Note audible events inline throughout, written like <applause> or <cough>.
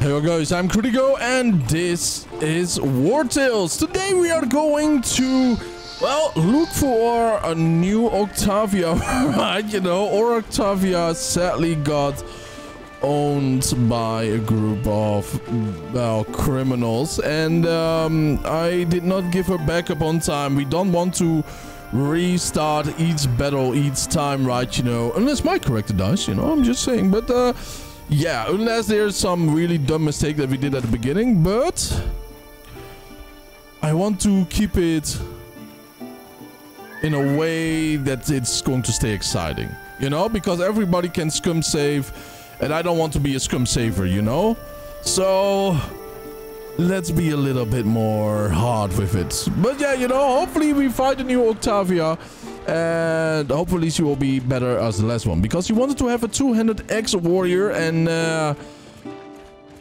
Hey guys, I'm Kurigo and this is War Tales. Today we are going to, well, look for a new Octavia, <laughs> right? You know, or Octavia sadly got owned by a group of, well, criminals. And um, I did not give her backup on time. We don't want to restart each battle each time, right? You know, unless my character dies, you know, I'm just saying. But, uh... Yeah, unless there's some really dumb mistake that we did at the beginning, but I want to keep it in a way that it's going to stay exciting, you know, because everybody can scum save and I don't want to be a scum saver, you know? So let's be a little bit more hard with it. But yeah, you know, hopefully we find a new Octavia and hopefully she will be better as the last one because she wanted to have a two-handed axe warrior and uh,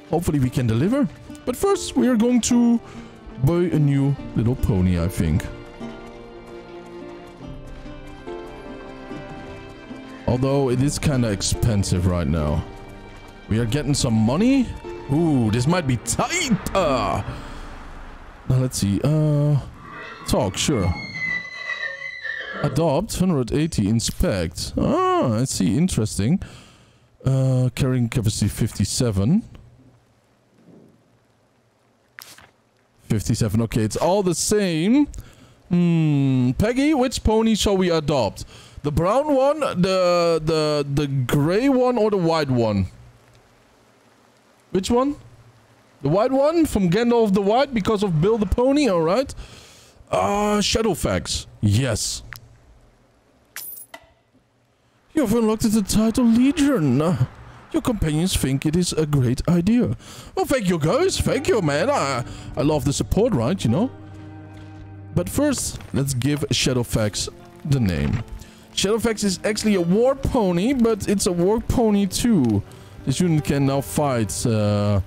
hopefully we can deliver. But first we are going to buy a new little pony, I think. Although it is kind of expensive right now. We are getting some money. Ooh, this might be tight. Uh, now let's see. Uh, talk, sure. Adopt, 180, inspect. Ah, I see, interesting. Uh, carrying capacity 57. 57, okay, it's all the same. Hmm, Peggy, which pony shall we adopt? The brown one, the the the gray one, or the white one? Which one? The white one from Gandalf the White because of Bill the Pony, alright. Uh, Shadowfax. Yes. You have unlocked the title Legion. Your companions think it is a great idea. Well, thank you guys. Thank you, man. I, I love the support, right? You know? But first, let's give Shadowfax the name. Shadowfax is actually a war pony, but it's a war pony too. This unit can now fight. Uh,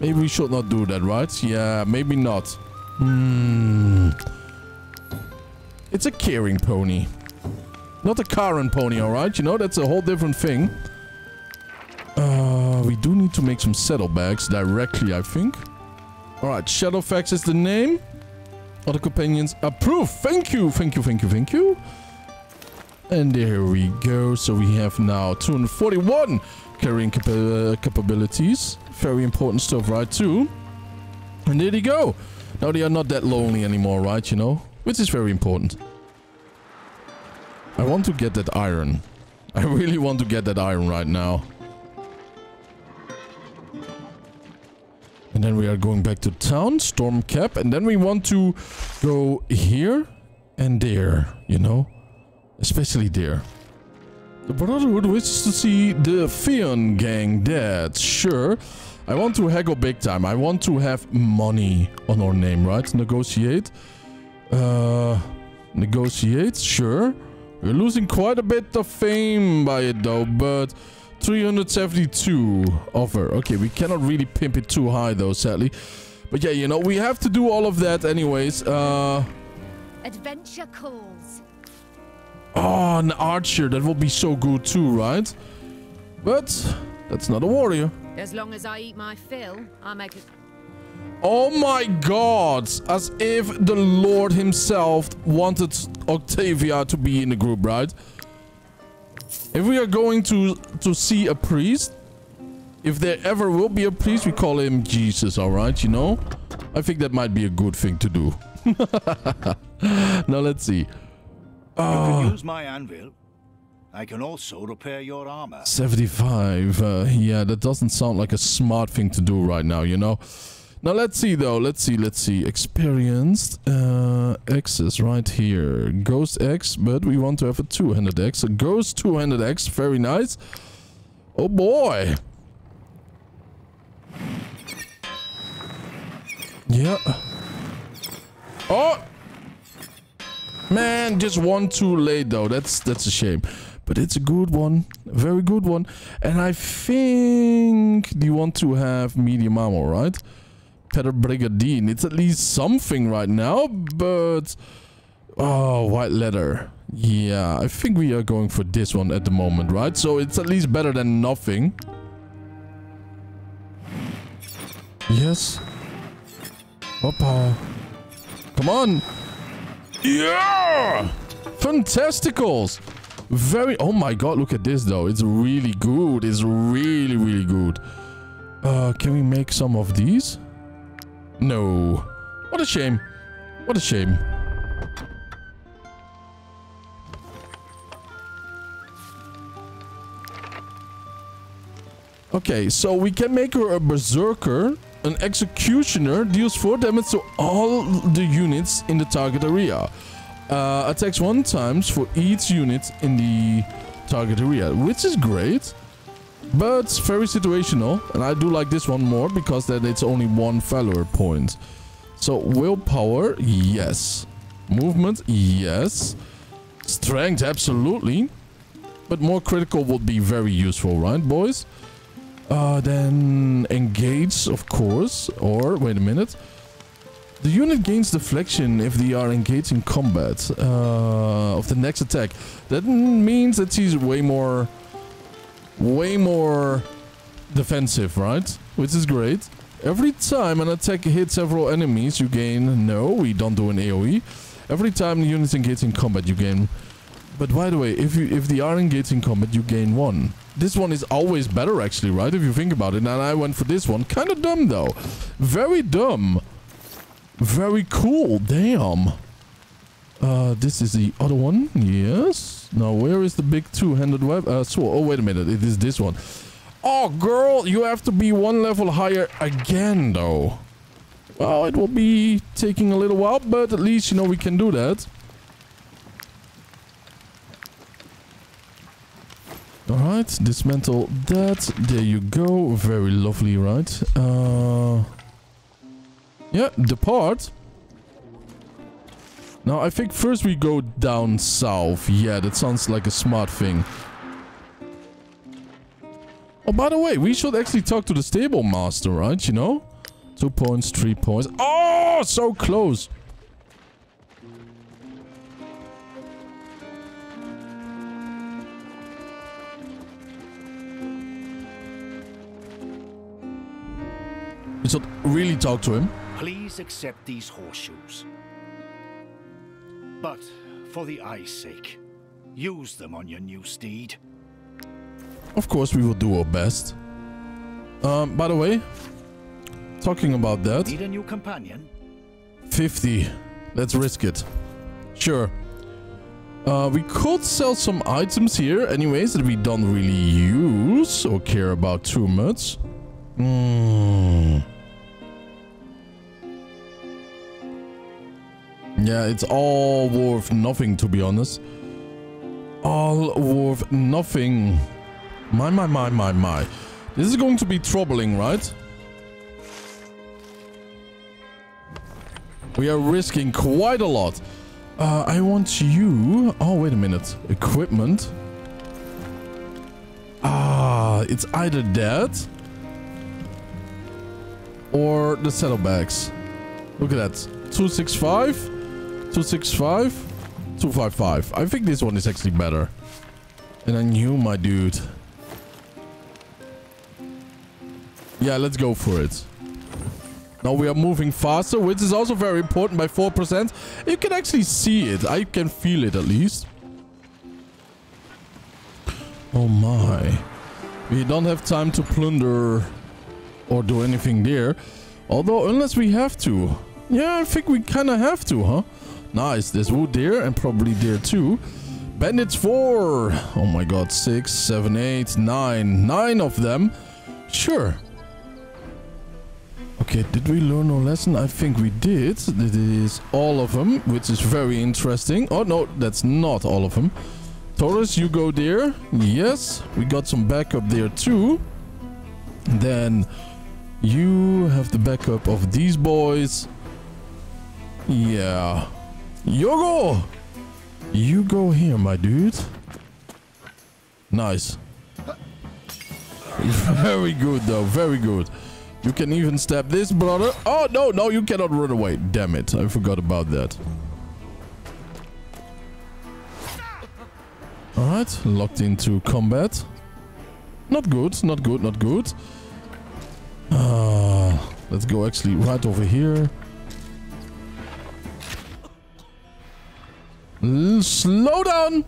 maybe we should not do that, right? Yeah, maybe not. Hmm. It's a caring pony. Not a car and pony, alright? You know, that's a whole different thing. Uh, we do need to make some saddlebags directly, I think. Alright, Shadowfax is the name. Other companions approve. Thank you, thank you, thank you, thank you. And there we go. So we have now 241 carrying capa capabilities. Very important stuff, right, too. And there they go. Now they are not that lonely anymore, right, you know? Which is very important. I want to get that iron. I really want to get that iron right now. And then we are going back to town, storm cap, and then we want to go here and there, you know? Especially there. The Brotherhood wishes to see the Fion gang dead, sure. I want to haggle big time. I want to have money on our name, right? Negotiate. Uh, negotiate, sure. We're losing quite a bit of fame by it though, but 372 offer. Okay, we cannot really pimp it too high though, sadly. But yeah, you know, we have to do all of that anyways. Uh, Adventure calls. Oh, an archer. That will be so good too, right? But that's not a warrior. As long as I eat my fill, I make it. Oh my god! As if the Lord himself wanted Octavia to be in the group, right? If we are going to, to see a priest, if there ever will be a priest, we call him Jesus, alright, you know? I think that might be a good thing to do. <laughs> now let's see. Uh, you can ah. use my anvil. I can also repair your armor. 75. Uh, yeah, that doesn't sound like a smart thing to do right now, you know? Now let's see though. Let's see. Let's see. Experienced uh, axe is right here. Ghost axe, but we want to have a two-handed axe. A Ghost two-handed axe. Very nice. Oh boy. Yeah. Oh. Man, just one too late though. That's that's a shame. But it's a good one. A very good one. And I think you want to have medium armor, right? Peter Brigandine. It's at least something right now, but... Oh, white leather. Yeah, I think we are going for this one at the moment, right? So it's at least better than nothing. Yes. Hoppa. Come on. Yeah! Fantasticals! Very... Oh my god, look at this though. It's really good. It's really, really good. Uh, can we make some of these? No. What a shame. What a shame. Okay, so we can make her a berserker. An executioner deals 4 damage to all the units in the target area. Uh, attacks one times for each unit in the target area, which is great. But very situational. And I do like this one more because then it's only one valor point. So willpower, yes. Movement, yes. Strength, absolutely. But more critical would be very useful, right, boys? Uh, then engage, of course. Or, wait a minute. The unit gains deflection if they are engaged in combat uh, of the next attack. That means that she's way more, way more defensive, right? Which is great. Every time an attack hits several enemies, you gain... No, we don't do an AoE. Every time the unit engages in combat, you gain... But by the way, if you if they are engaged in combat, you gain one. This one is always better, actually, right? If you think about it. And I went for this one. Kind of dumb, though. Very dumb. Very cool. Damn. Uh, this is the other one. Yes. Now, where is the big two-handed web? Uh, sword. Oh, wait a minute. It is this one. Oh, girl, you have to be one level higher again, though. Well, it will be taking a little while, but at least, you know, we can do that. Alright, dismantle that. There you go. Very lovely, right? Uh, yeah, depart. Now, I think first we go down south. Yeah, that sounds like a smart thing. Oh, by the way, we should actually talk to the stable master, right? You know? Two points, three points. Oh, so close. We should really talk to him. Please accept these horseshoes. But for the eye's sake, use them on your new steed. Of course, we will do our best. Um, by the way, talking about that, Need a new companion? 50. Let's risk it. Sure. Uh, we could sell some items here anyways that we don't really use or care about too much. Hmm. Yeah, it's all worth nothing to be honest. All worth nothing. My, my, my, my, my. This is going to be troubling, right? We are risking quite a lot. Uh, I want you... Oh, wait a minute. Equipment. Ah, it's either that... Or the saddlebags. Look at that. 265, 265, 255. I think this one is actually better. And then you, my dude. Yeah, let's go for it. Now we are moving faster, which is also very important by 4%. You can actually see it. I can feel it at least. Oh my. We don't have time to plunder or do anything there. Although, unless we have to. Yeah, I think we kind of have to, huh? Nice. There's wood there and probably there too. Bandits 4. Oh my god. Six, seven, eight, nine. Nine of them. Sure. Okay, did we learn a lesson? I think we did. It is all of them, which is very interesting. Oh, no, that's not all of them. Taurus, you go there. Yes, we got some backup there too. Then you have the backup of these boys. Yeah. Yogo! You go here, my dude. Nice. <laughs> Very good, though. Very good. You can even stab this, brother. Oh, no, no, you cannot run away. Damn it. I forgot about that. Alright, locked into combat. Not good, not good, not good. Uh, Let's go actually right over here. Slow down!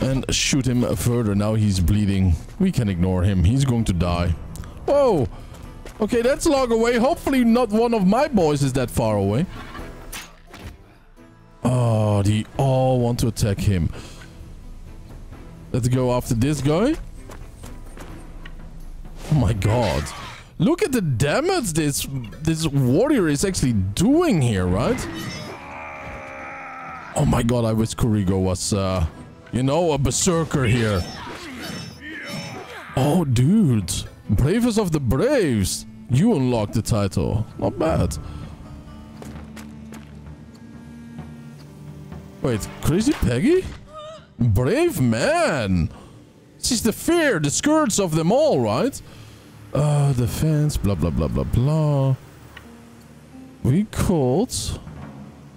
And shoot him further. Now he's bleeding. We can ignore him. He's going to die. Whoa! Okay, that's long away. Hopefully not one of my boys is that far away. Oh, they all want to attack him. Let's go after this guy. Oh my god. Look at the damage this this warrior is actually doing here, right? Oh my god, I wish Kurigo was, uh, you know, a berserker here. Oh, dude. Bravest of the Braves. You unlocked the title. Not bad. Wait, Crazy Peggy? Brave man. She's the fear, the skirts of them all, right? Uh, defense, blah, blah, blah, blah, blah. We called...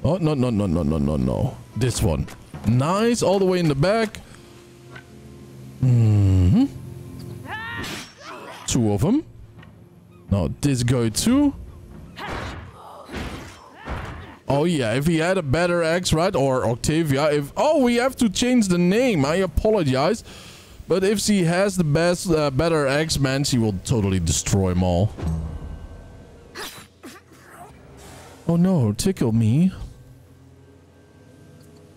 Oh, no, no, no, no, no, no, no. This one. Nice, all the way in the back. Mm hmm Two of them. Now, this guy too. Oh yeah, if he had a better axe, right? Or Octavia, if... Oh, we have to change the name. I apologize. But if she has the best, uh, better axe, man, she will totally destroy them all. Oh no, tickle me.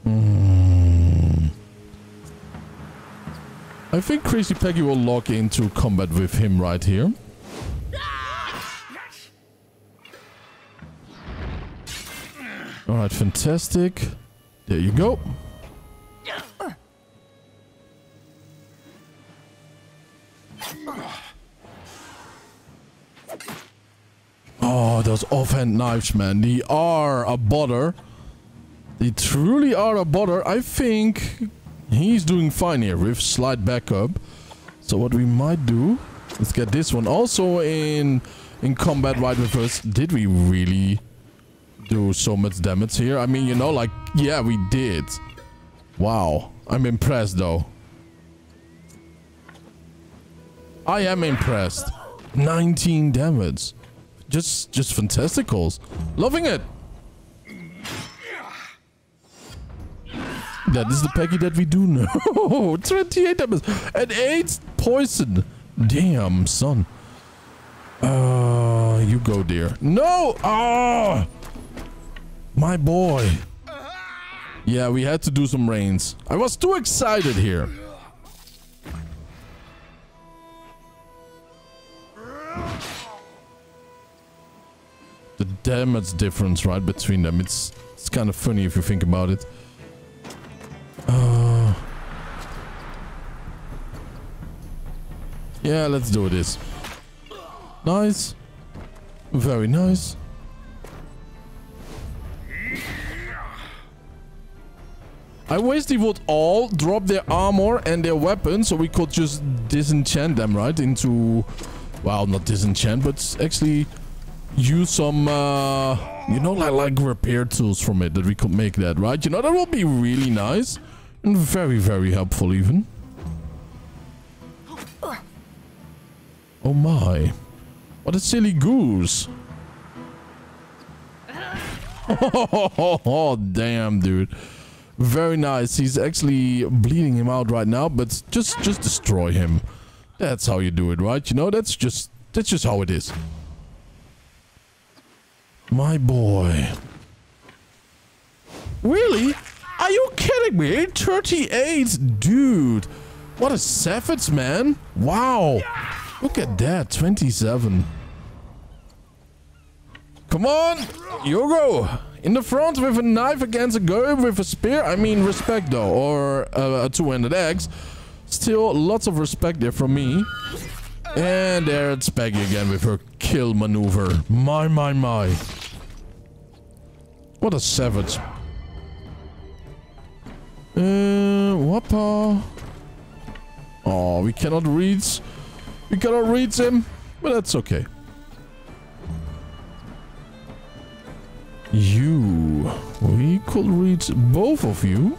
Hmm. I think Crazy Peggy will lock into combat with him right here. Alright, fantastic. There you go. Oh, those offhand knives, man. They are a bother. They truly are a bother. I think he's doing fine here with slide back up. So what we might do, let's get this one also in in combat right with us. Did we really do so much damage here? I mean, you know, like, yeah, we did. Wow. I'm impressed, though. I am impressed. 19 damage. Just, just fantasticals. Loving it. That is the Peggy that we do know. <laughs> 28 damage. And 8 poison. Damn, son. Uh, you go, dear. No! Ah! My boy. Yeah, we had to do some rains. I was too excited here. The damage difference, right, between them. It's, it's kind of funny if you think about it. Uh, yeah, let's do this. Nice. Very nice. I wish they would all drop their armor and their weapons so we could just disenchant them, right? Into... Well, not disenchant, but actually use some, uh, you know, like, like repair tools from it that we could make that, right? You know, that would be really nice very, very helpful even. Oh my. What a silly goose. Oh, <laughs> damn, dude. Very nice. He's actually bleeding him out right now, but just just destroy him. That's how you do it, right? You know, that's just that's just how it is. My boy. Really? Kidding me? 38? Dude. What a savage, man. Wow. Look at that. 27. Come on. Yogo in the front with a knife against a guy with a spear. I mean, respect though, or uh, a two-handed axe. Still, lots of respect there from me. And there it's Peggy again with her kill maneuver. My, my, my. What a savage. Uh, whoppa. Oh, we cannot reach. We cannot reach him, but that's okay. You. We could reach both of you.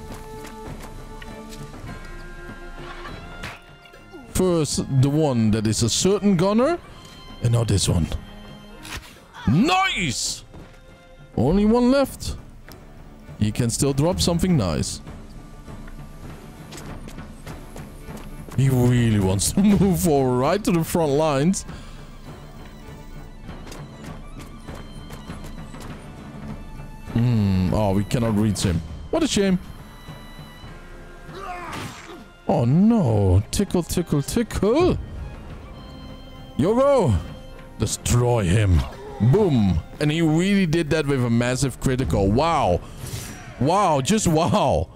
First, the one that is a certain gunner. And now this one. Nice! Only one left. He can still drop something nice. He really wants to <laughs> move forward right to the front lines. Hmm. Oh, we cannot reach him. What a shame. Oh no. Tickle, tickle, tickle. Yogo! Destroy him. Boom. And he really did that with a massive critical. Wow. Wow. Just wow.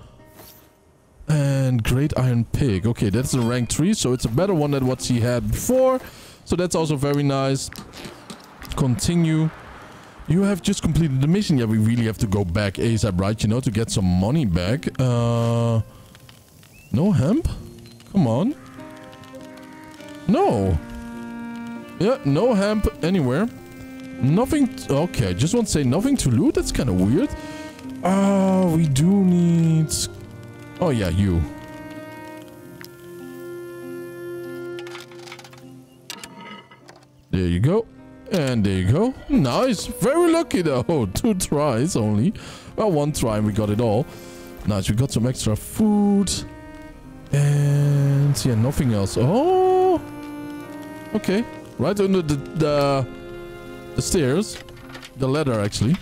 And Great Iron Pig. Okay, that's a rank 3, so it's a better one than what he had before. So that's also very nice. Continue. You have just completed the mission. Yeah, we really have to go back ASAP, right? You know, to get some money back. Uh, no hemp? Come on. No. Yeah, no hemp anywhere. Nothing... okay, just want to say nothing to loot. That's kind of weird. Uh, we do need... Oh, yeah, you. There you go. And there you go. Nice. Very lucky though. <laughs> Two tries only. Well, one try and we got it all. Nice. We got some extra food. And yeah, nothing else. Oh. Okay. Right under the, the, the stairs. The ladder actually.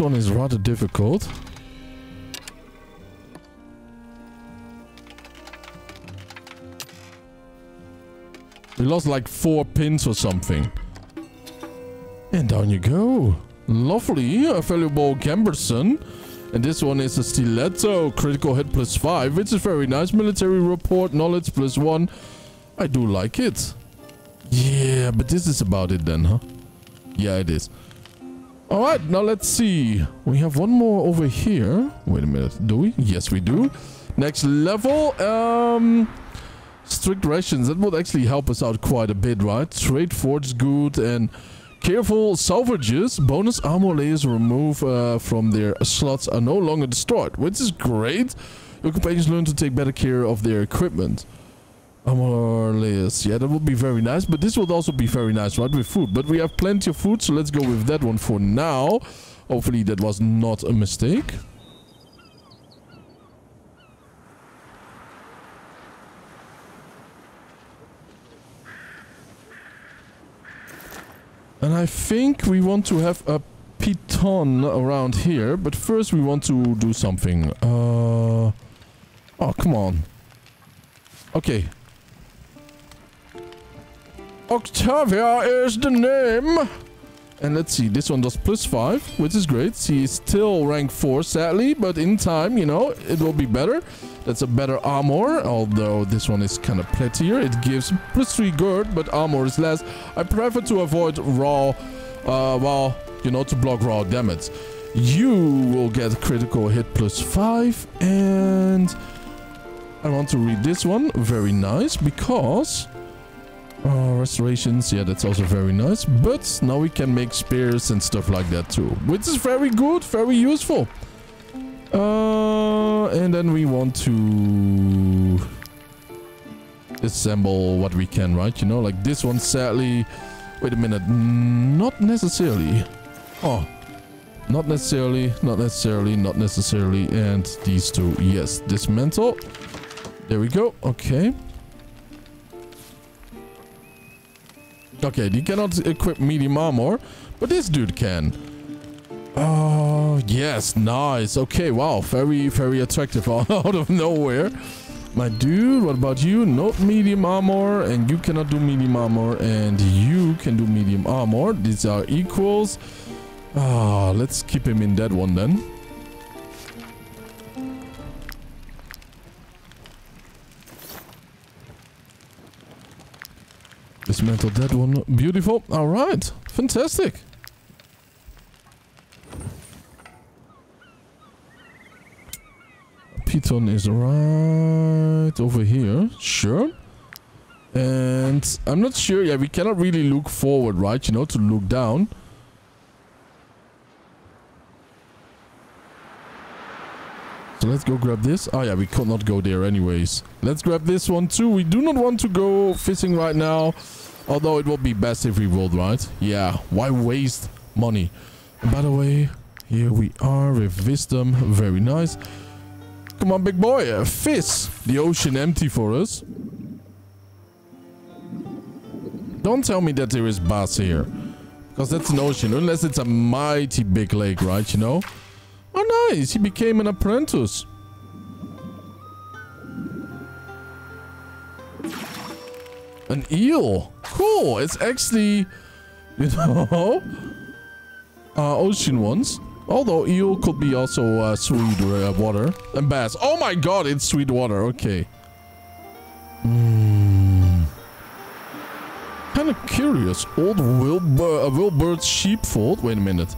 This one is rather difficult. We lost like four pins or something. And down you go. Lovely, a valuable Gambeson. And this one is a stiletto, critical hit plus 5, which is very nice. Military report, knowledge plus 1. I do like it. Yeah, but this is about it then, huh? Yeah, it is. Alright, now let's see. We have one more over here. Wait a minute, do we? Yes, we do. Next level. Um, strict rations. That would actually help us out quite a bit, right? Trade forge good and careful salvages. Bonus armor layers removed uh, from their slots are no longer destroyed, which is great. Your companions learn to take better care of their equipment. Armor layers. Yeah, that would be very nice. But this would also be very nice, right? With food. But we have plenty of food, so let's go with that one for now. Hopefully that was not a mistake. And I think we want to have a piton around here. But first we want to do something. Uh, oh, come on. Okay, Octavia is the name. And let's see, this one does plus 5, which is great. She is still rank 4, sadly, but in time, you know, it will be better. That's a better armor, although this one is kind of prettier. It gives plus 3 gird, but armor is less. I prefer to avoid raw, uh, well, you know, to block raw damage. You will get critical hit plus 5, and I want to read this one. Very nice, because uh, restorations, yeah, that's also very nice. But now we can make spears and stuff like that too. Which is very good, very useful. Uh, and then we want to assemble what we can, right? You know, like this one, sadly... Wait a minute, not necessarily. Oh, not necessarily, not necessarily, not necessarily. And these two, yes, dismantle. There we go, okay. Okay, he cannot equip medium armor, but this dude can. Oh, yes, nice. Okay, wow, very, very attractive <laughs> out of nowhere. My dude, what about you? Not medium armor, and you cannot do medium armor, and you can do medium armor. These are equals. Ah, let's keep him in that one then. Dismantle that one. Beautiful. All right. Fantastic. Piton is right over here. Sure. And I'm not sure. Yeah, we cannot really look forward, right? You know, to look down. So let's go grab this. Oh yeah, we could not go there anyways. Let's grab this one too. We do not want to go fishing right now. Although it would be best if we would, right? Yeah, why waste money? And by the way, here we are with wisdom. Very nice. Come on, big boy. A fish. The ocean empty for us. Don't tell me that there is bass here. Because that's an ocean. Unless it's a mighty big lake, right? You know? Oh, nice. He became an apprentice. An eel. Cool. It's actually, you know, <laughs> uh, ocean ones. Although eel could be also uh, sweet uh, water. And bass. Oh my god, it's sweet water. Okay. Hmm. Kind of curious. Old Wilbur, uh, Wilbur's sheepfold. Wait a minute.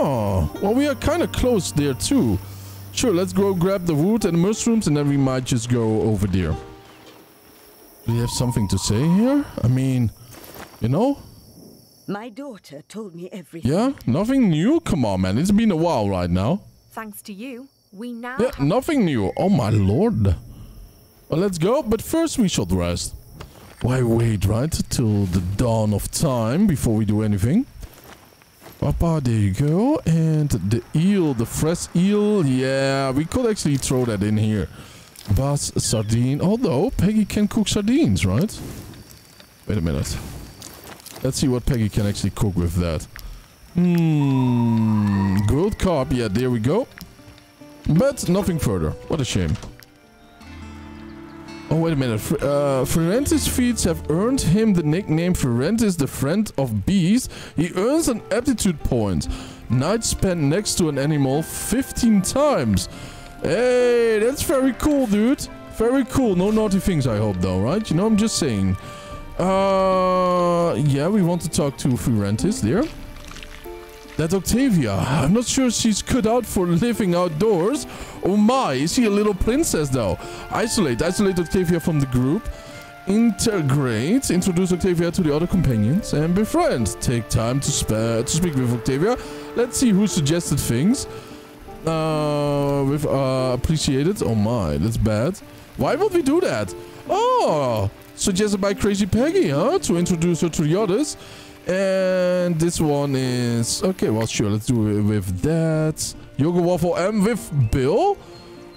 Oh, well, we are kind of close there too. Sure, let's go grab the wood and mushrooms and then we might just go over there. Do you have something to say here? I mean, you know? My daughter told me everything. Yeah, nothing new? Come on, man. It's been a while right now. Thanks to you, we now Yeah, have nothing new. Oh, my lord. Well, let's go. But first we should rest. Why wait, right? Till the dawn of time before we do anything. Papa, there you go. And the eel, the fresh eel. Yeah, we could actually throw that in here. Bass, sardine. Although, Peggy can cook sardines, right? Wait a minute. Let's see what Peggy can actually cook with that. Hmm. Grilled carp. Yeah, there we go. But nothing further. What a shame. Oh, wait a minute. Uh, Ferrentis feats have earned him the nickname Ferrentis the Friend of Bees. He earns an aptitude point. Night spent next to an animal 15 times. Hey, that's very cool, dude. Very cool. No naughty things, I hope, though, right? You know, I'm just saying. Uh, yeah, we want to talk to Ferrentis there. That Octavia. I'm not sure she's cut out for living outdoors. Oh my, is she a little princess though? Isolate. Isolate Octavia from the group. Integrate. Introduce Octavia to the other companions. And befriend. Take time to, to speak with Octavia. Let's see who suggested things. Uh, with uh, appreciated. Oh my, that's bad. Why would we do that? Oh, suggested by Crazy Peggy, huh? To introduce her to the others. And this one is... Okay, well, sure. Let's do it with that. Yoga Waffle and with Bill.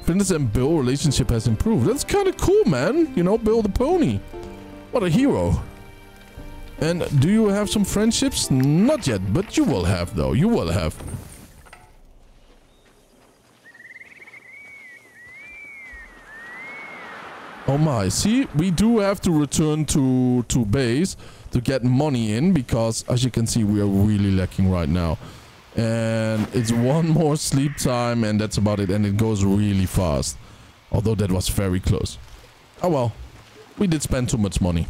Flinders and Bill relationship has improved. That's kind of cool, man. You know, Bill the pony. What a hero. And do you have some friendships? Not yet, but you will have, though. You will have. Oh my, see, we do have to return to, to base to get money in because as you can see we are really lacking right now. And it's one more sleep time and that's about it. And it goes really fast. Although that was very close. Oh well. We did spend too much money.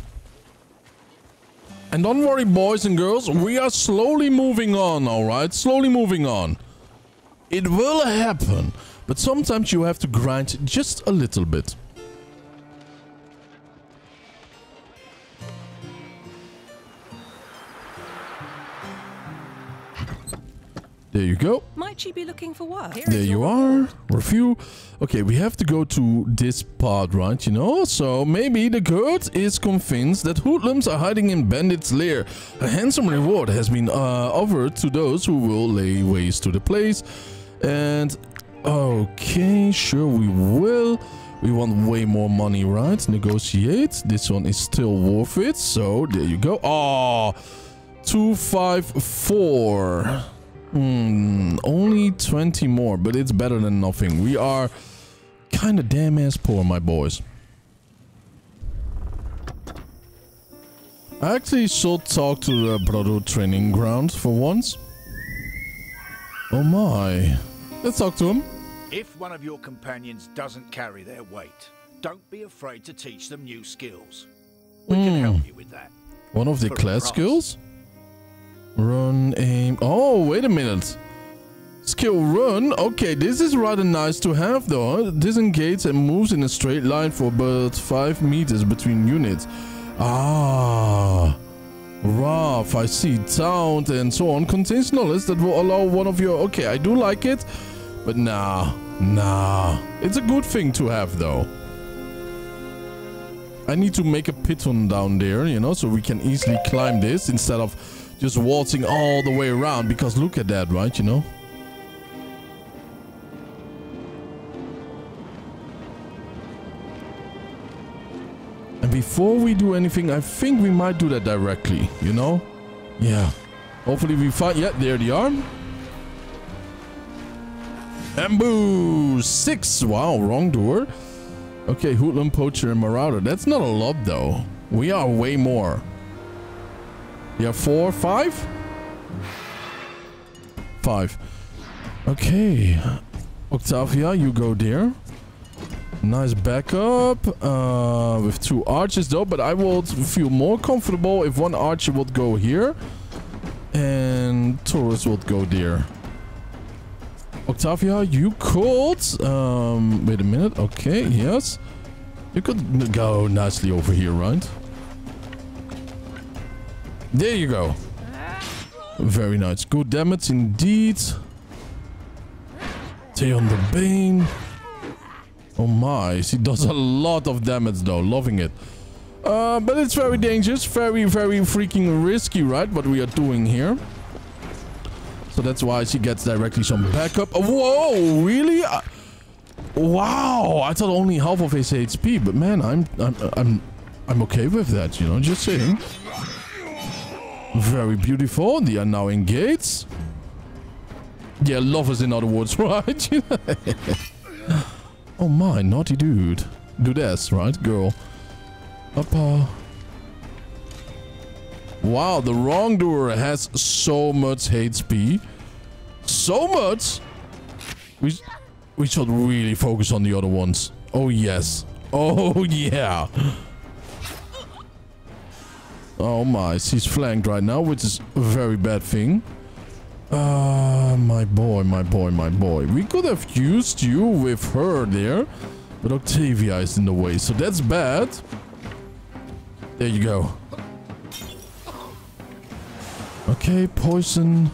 And don't worry boys and girls. We are slowly moving on all right? Slowly moving on. It will happen. But sometimes you have to grind just a little bit There you go. Might she be looking for work? There you are. Review. Okay, we have to go to this part, right? You know? So maybe the guard is convinced that hoodlums are hiding in Bandit's lair. A handsome reward has been uh, offered to those who will lay waste to the place. And okay, sure we will. We want way more money, right? Negotiate. This one is still worth it. So there you go. Oh, 254. Hmm, only 20 more, but it's better than nothing. We are kind of damn ass poor, my boys. I actually should talk to the Brotherhood training ground for once. Oh my. Let's talk to him. If one of your companions doesn't carry their weight, don't be afraid to teach them new skills. We can Hmm. help you with that. One of the For class price. skills? Run, aim. Oh, wait a minute. Skill run. Okay, this is rather nice to have though. Disengage and moves in a straight line for about 5 meters between units. Ah. Rough, I see. Taunt and so on. Contains knowledge that will allow one of your... Okay, I do like it. But nah. Nah. It's a good thing to have though. I need to make a piton down there, you know, so we can easily climb this instead of just waltzing all the way around. Because look at that, right, you know? And before we do anything, I think we might do that directly, you know? Yeah. Hopefully we find... Yeah, there they are. And boo! Six! Wow, wrong door. Okay, Hoodlum, Poacher, and Marauder. That's not a lot, though. We are way more. Yeah, four, five? Five. Okay. Octavia, you go there. Nice backup uh, with two archers though, but I would feel more comfortable if one archer would go here and Taurus would go there. Octavia, you could... Um, wait a minute. Okay, yes. You could go nicely over here, right? There you go. Very nice. Good damage indeed. Theon the Bane. Oh my, she does a lot of damage though, loving it. Uh, but it's very dangerous, very, very freaking risky, right? What we are doing here. So that's why she gets directly some backup. Oh, whoa, really? Uh, wow, I thought only half of his HP, but man, I'm, I'm, I'm, I'm okay with that, you know, just saying. Very beautiful. They are now engaged. Yeah, lovers in other words, <laughs> right? <laughs> Oh my, naughty dude. Do this, right, girl? Uppa. Wow, the wrongdoer has so much HP. So much! We, we should really focus on the other ones. Oh, yes. Oh, <laughs> yeah. Oh my, she's flanked right now, which is a very bad thing. Ah, uh, my boy, my boy, my boy. We could have used you with her there, but Octavia is in the way, so that's bad. There you go. Okay, poison.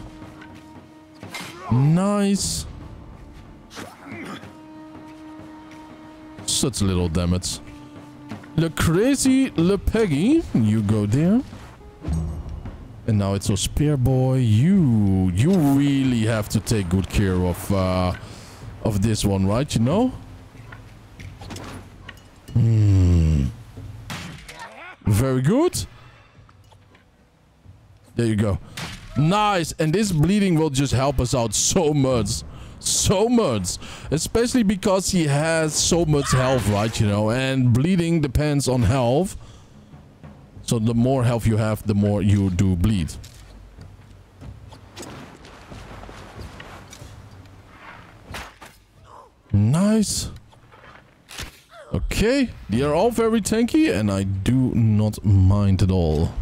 Nice. Such a little damage. Le crazy Le Peggy, you go there. And now it's a spear boy. You you really have to take good care of uh, of this one, right? You know. Hmm. Very good. There you go. Nice. And this bleeding will just help us out so much. So much. Especially because he has so much health, right? You know. And bleeding depends on health. So the more health you have, the more you do bleed. Nice. Okay, they are all very tanky and I do not mind at all.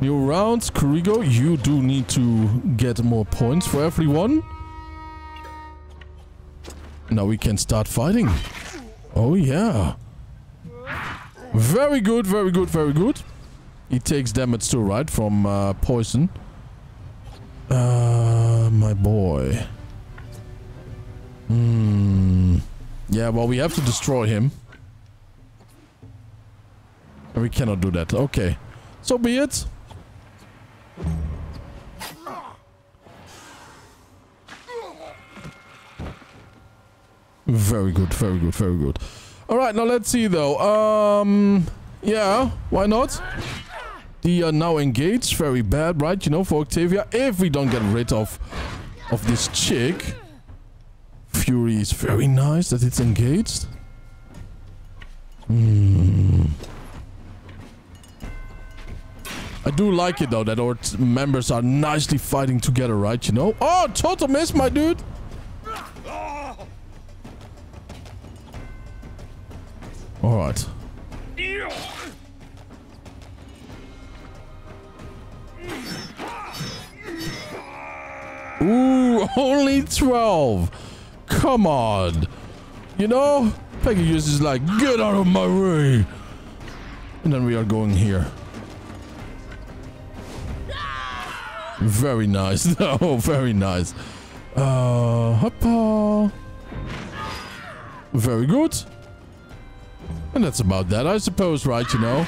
New rounds, Kurigo, you do need to get more points for everyone. Now we can start fighting. Oh yeah. Very good, very good, very good. He takes damage too, right? From uh, poison. Uh, my boy. Hmm. Yeah, well, we have to destroy him. We cannot do that. Okay. So be it. Very good, very good, very good. All right, now let's see though. Um, yeah, why not? The are now engaged. Very bad, right? You know, for Octavia. If we don't get rid of of this chick, Fury is very nice that it's engaged. Hmm. I do like it though that our members are nicely fighting together, right? You know. Oh, total miss, my dude. All right. Ooh, <laughs> only 12. Come on. You know, Pegasus is like, get out of my way. And then we are going here. Very nice. <laughs> Oh, very nice. Uh, hoppa. Very good. And that's about that, I suppose, right? You know,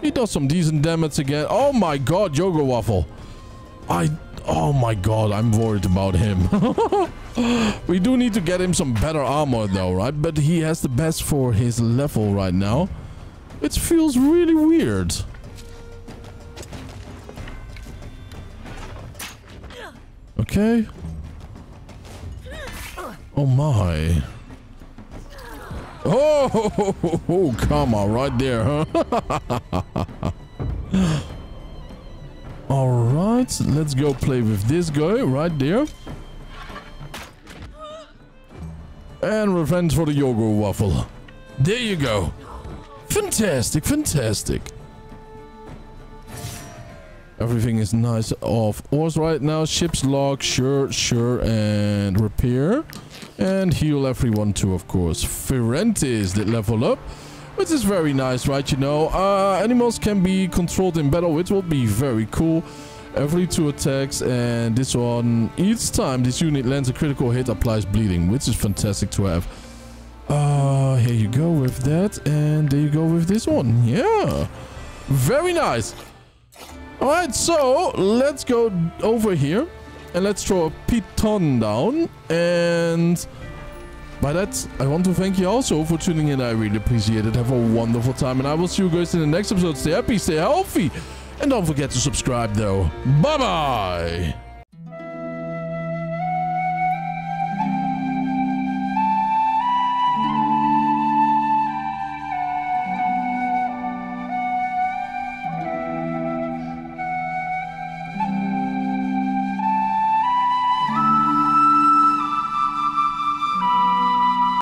he does some decent damage again. Oh my god, Yoga Waffle. I, oh my god, I'm worried about him. <laughs> we do need to get him some better armor though, right? But he has the best for his level right now. It feels really weird. Okay. Oh my. Oh, <laughs> come on, right there, huh? <laughs> All right, let's go play with this guy right there. And revenge for the yoga waffle. There you go. Fantastic, fantastic. Everything is nice off Oars right now. Ship's log, sure, sure, and repair. And heal everyone too, of course. Firentis did level up, which is very nice, right? You know, uh, animals can be controlled in battle, which will be very cool. Every two attacks, and this one, each time this unit lands a critical hit, applies bleeding, which is fantastic to have. Uh, here you go with that, and there you go with this one. Yeah, very nice. All right, so let's go over here and let's throw a piton down. And by that, I want to thank you also for tuning in. I really appreciate it. Have a wonderful time. And I will see you guys in the next episode. Stay happy, stay healthy. And don't forget to subscribe though. Bye-bye.